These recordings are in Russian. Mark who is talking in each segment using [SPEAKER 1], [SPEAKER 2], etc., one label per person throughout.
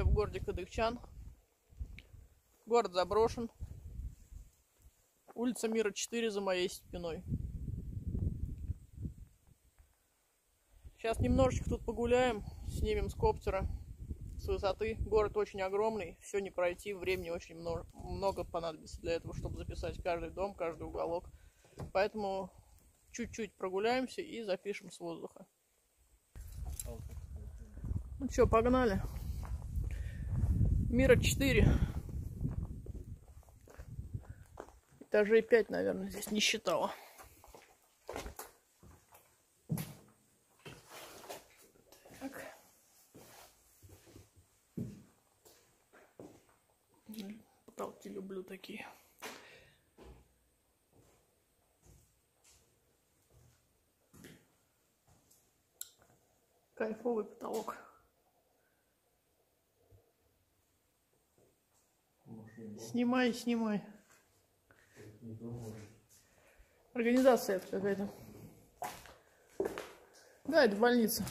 [SPEAKER 1] находимся в городе Кадыкчан. Город заброшен. Улица Мира 4 за моей спиной. Сейчас немножечко тут погуляем, снимем с коптера, с высоты. Город очень огромный, все не пройти, времени очень много, понадобится для этого, чтобы записать каждый дом, каждый уголок. Поэтому чуть-чуть прогуляемся и запишем с воздуха. Ну что, погнали. Мира 4. Этажей 5, наверное, здесь не считала. Так. Потолки люблю такие. Кайфовый потолок. Снимай, снимай. Организация это какая-то. Да, это больница.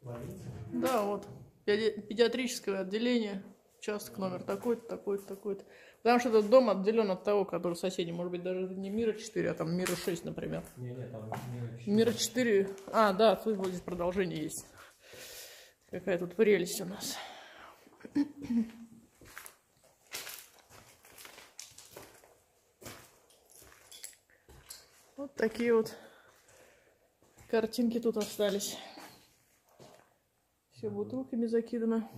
[SPEAKER 2] Больница?
[SPEAKER 1] Да, вот. Педи- Педиатрическое отделение. Участок номер такой-то, такой-то, такой-то. Потому что этот дом отделен от того, который соседи. Может быть, даже не Мира 4, а там Мира 6, например.
[SPEAKER 2] Не, не, там мелочь.
[SPEAKER 1] Мира 4. А, да, тут вот здесь продолжение есть. Какая тут прелесть у нас. Вот такие вот картинки тут остались. Все бутылками закидано.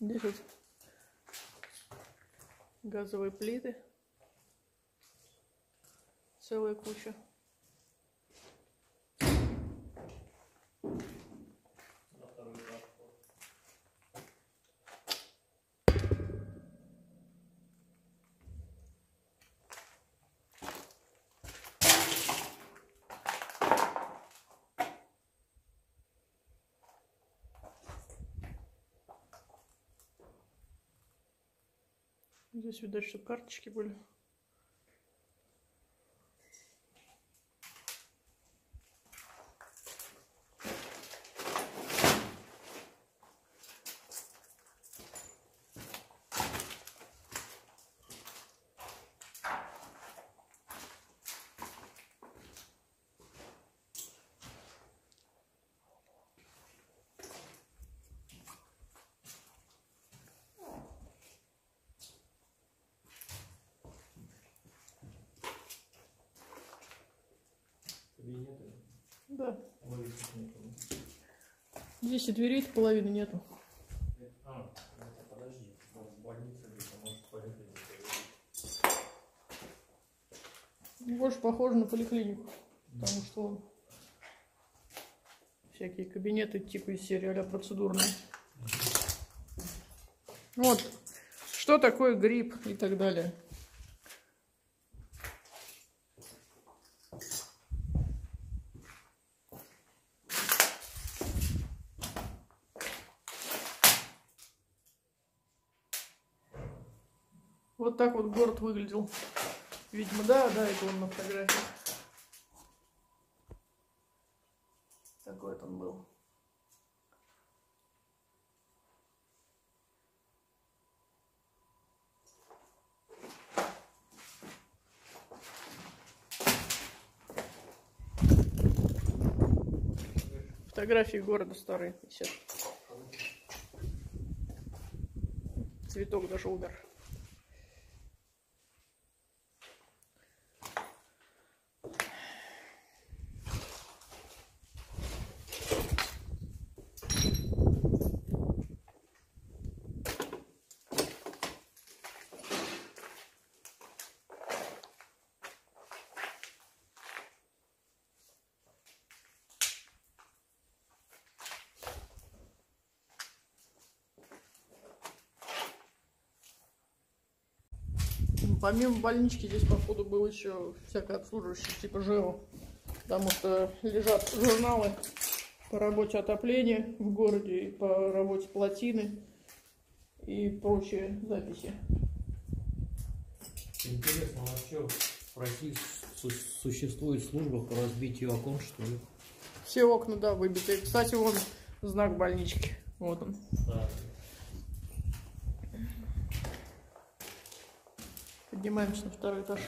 [SPEAKER 1] Здесь вот газовые плиты. Целая куча. Здесь видать, что карточки были. Да.
[SPEAKER 2] Улицы нету.
[SPEAKER 1] Здесь и дверей половины нету.
[SPEAKER 2] А, это подожди. Больница где-то, может, поликлиника.
[SPEAKER 1] Больше похоже на поликлинику. Потому что всякие кабинеты типа из серии а процедурные. Вот. Что такое грипп и так далее. Так вот город выглядел. Видимо, да, да, это он на фотографии. Такой вот он был. Фотографии города старые висят. Цветок даже умер. Помимо больнички здесь, походу, был еще всякое обслуживающее, типа ЖЭО. Потому что лежат журналы по работе отопления в городе, и по работе плотины и прочие записи.
[SPEAKER 2] Интересно, вообще в России су- существует служба по разбитию окон, что ли?
[SPEAKER 1] Все окна, да, выбиты. Кстати, вон знак больнички. Вот он.
[SPEAKER 2] Да.
[SPEAKER 1] Поднимаемся на второй этаж.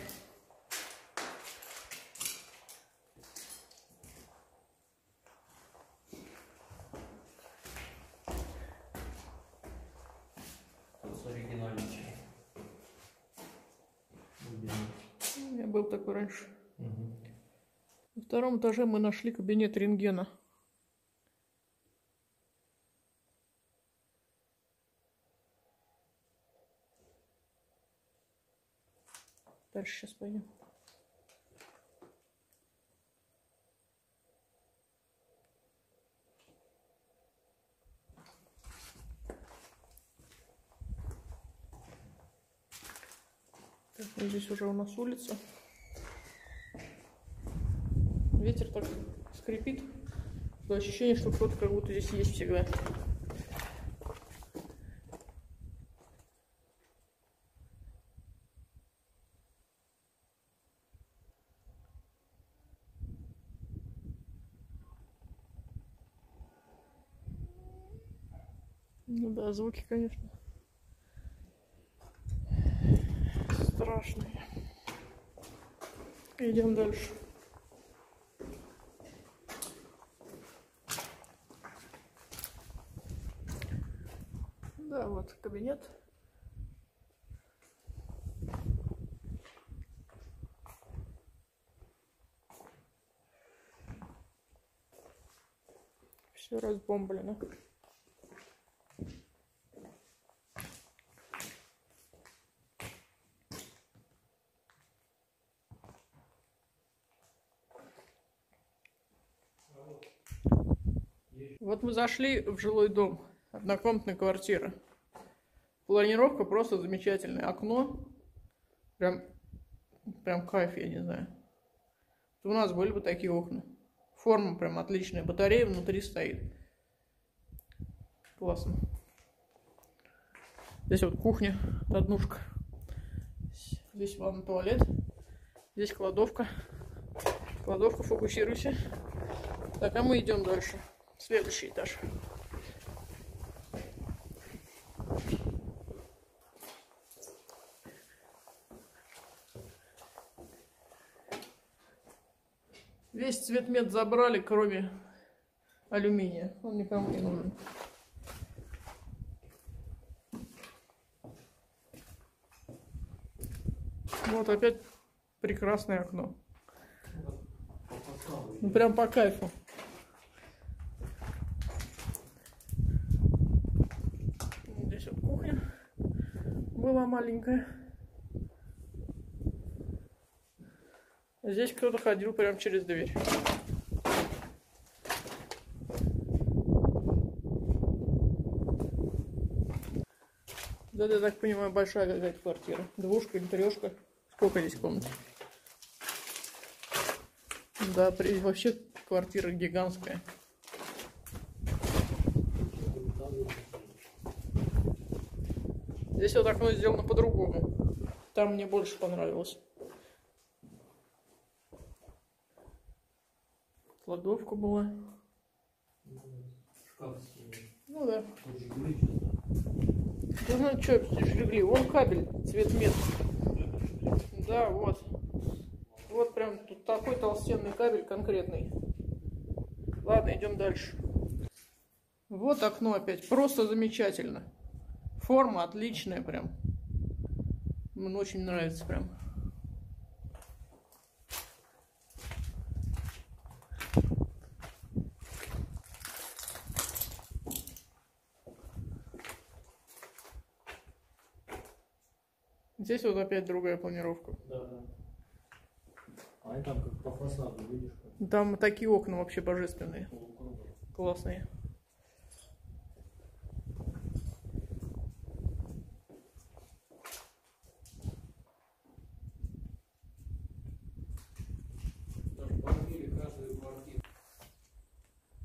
[SPEAKER 2] Тут с оригинальничем.
[SPEAKER 1] Я был такой раньше.
[SPEAKER 2] Угу.
[SPEAKER 1] На втором этаже мы нашли кабинет рентгена. Дальше сейчас пойдем. Так, вот здесь уже у нас улица. Ветер так скрипит. Такое ощущение, что кто-то как будто здесь есть всегда. Да, звуки, конечно. Страшные. Идем дальше. Да, вот кабинет. Все разбомблено. Мы зашли в жилой дом, однокомнатная квартира. Планировка просто замечательная. Окно, прям, прям кайф, я не знаю. У нас были бы такие окна. Форма прям отличная, батарея внутри стоит. Классно. Здесь вот кухня, однушка. Здесь ванна, туалет. Здесь кладовка. Кладовка, фокусируйся. Так, а мы идем дальше. Следующий этаж. Весь цветмет забрали, кроме алюминия. Он никому не нужен. Вот опять прекрасное окно. Ну прям по кайфу. Здесь вот кухня была маленькая. Здесь кто-то ходил прям через дверь. Да, я так понимаю, большая какая-то квартира. Двушка или трешка. Сколько здесь комнат? Да, вообще квартира гигантская. Здесь вот окно сделано по-другому. Там мне больше понравилось. Кладовка была. Ну да. Да ну что, жгли? Вон кабель, цвет мед. Да, вот. Вот прям тут такой толстенный кабель конкретный. Ладно, идем дальше. Вот окно опять. Просто замечательно. Форма отличная прям. Мне очень нравится прям. Здесь вот опять другая планировка.
[SPEAKER 2] Да, да. А там как по фасаду, видишь, как
[SPEAKER 1] Там такие окна вообще божественные. Классные.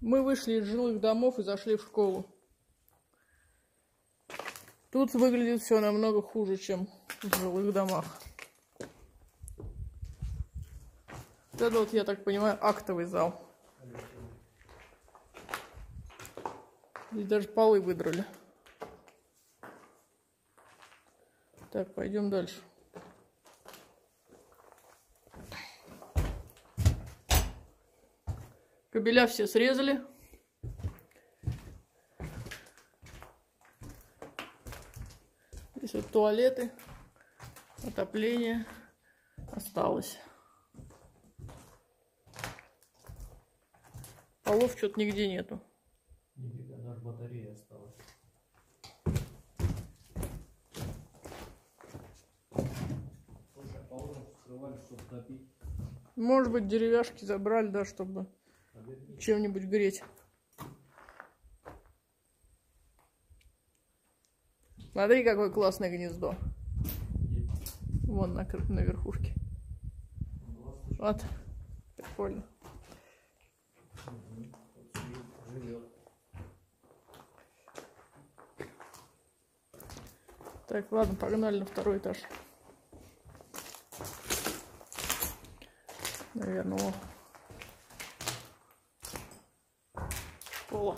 [SPEAKER 1] Мы вышли из жилых домов и зашли в школу. Тут выглядит все намного хуже, чем в жилых домах. Это вот, я так понимаю, актовый зал. Здесь даже полы выдрали. Так, пойдем дальше. Кабеля все срезали. Здесь вот туалеты, отопление осталось. Полов что-то нигде нету.
[SPEAKER 2] Нифига, даже батарея осталась. Слушай, а полы вскрывали, чтобы топить.
[SPEAKER 1] Может быть, деревяшки забрали, да, чтобы. Чем-нибудь греть. Смотри, какое классное гнездо. Вон на, на верхушке. Вот. Прикольно. Так, ладно, погнали на второй этаж. Наверное, о. Школа.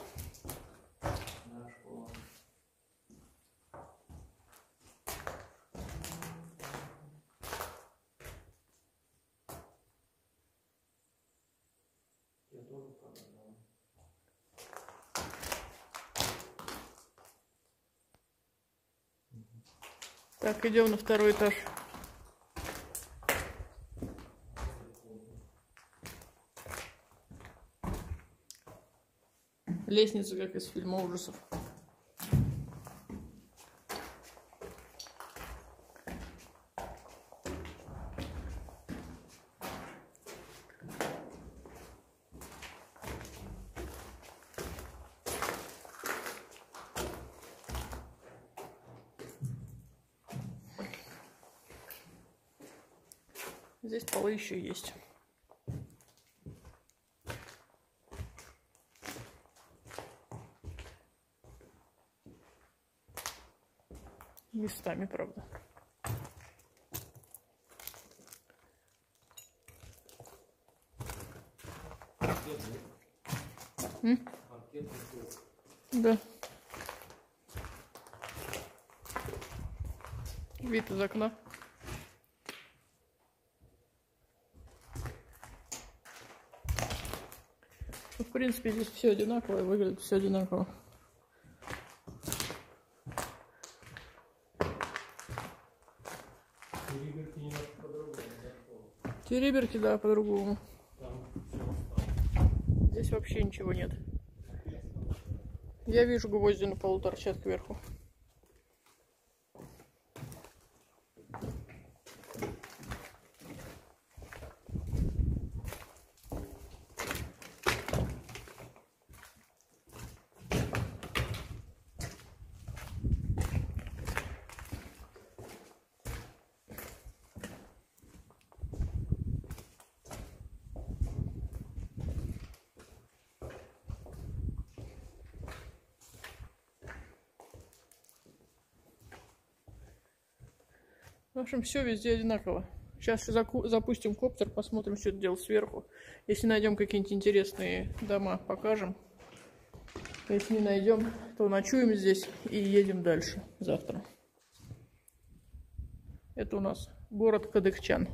[SPEAKER 1] Так, идем на второй этаж. Лестница, как из фильма ужасов. Здесь полы еще есть. Местами, правда.
[SPEAKER 2] Да.
[SPEAKER 1] Вид из окна. Ну, в принципе, здесь все одинаково, и выглядит все одинаково.
[SPEAKER 2] Перегорки немножко по-другому. да, школа.
[SPEAKER 1] Тереберки, да, по-другому. Здесь вообще ничего нет. Я вижу гвозди на полу торчат кверху. В общем, все везде одинаково. Сейчас запустим коптер, посмотрим, что это дело сверху. Если найдем какие-нибудь интересные дома, покажем. Если не найдем, то ночуем здесь и едем дальше завтра. Это у нас город Кадыкчан.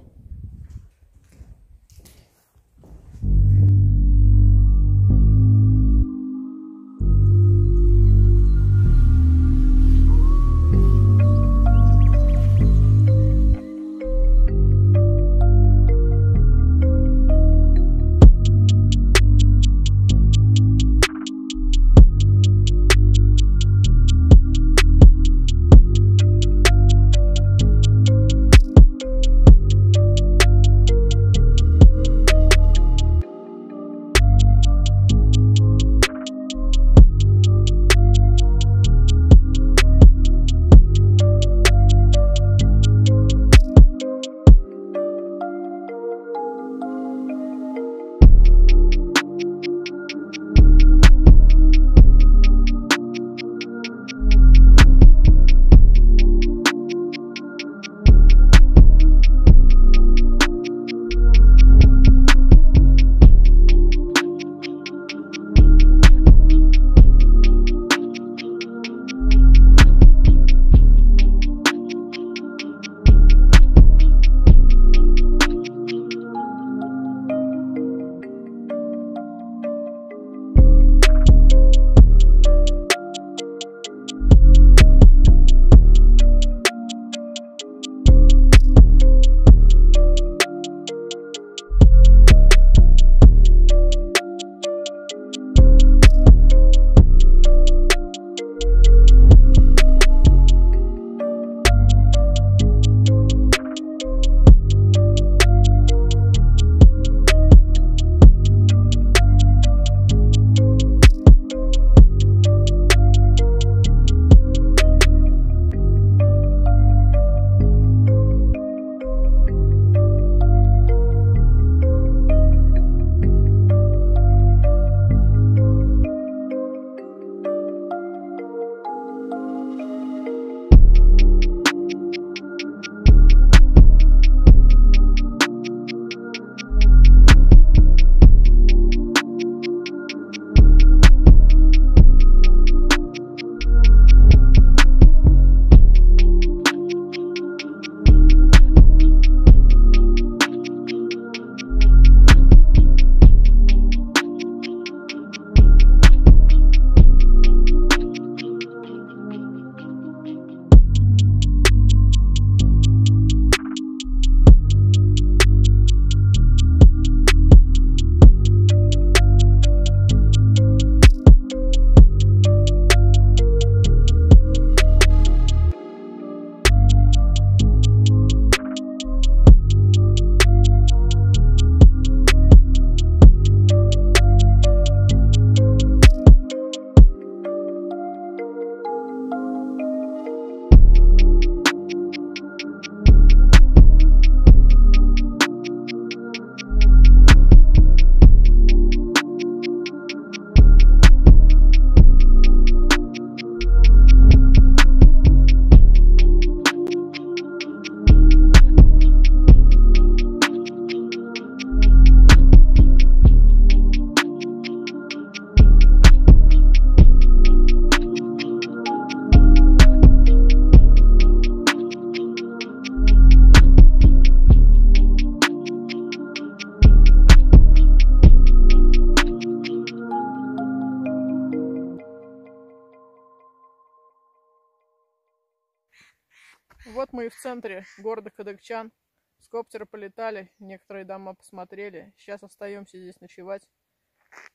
[SPEAKER 1] В центре города Кадыкчан. С коптера полетали, некоторые дома посмотрели. Сейчас остаемся здесь ночевать.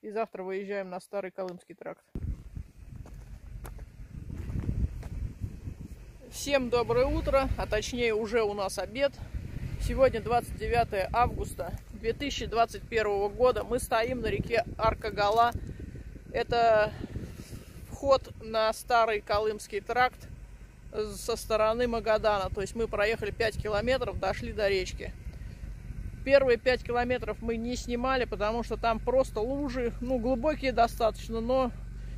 [SPEAKER 1] И завтра выезжаем на старый Колымский тракт. Всем доброе утро, а точнее уже у нас обед. Сегодня 29 августа 2021 года. Мы стоим на реке Аркагала. Это вход на старый Колымский тракт со стороны Магадана. То есть мы проехали 5 километров, дошли до речки. Первые 5 километров мы не снимали, потому что там просто лужи, ну, глубокие достаточно, но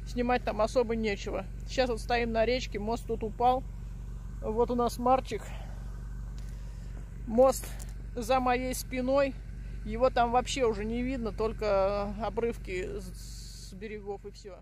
[SPEAKER 1] снимать там особо нечего. Сейчас вот стоим на речке, мост тут упал. Вот у нас Марчик. Мост за моей спиной. Его там вообще уже не видно, только обрывки с берегов и все.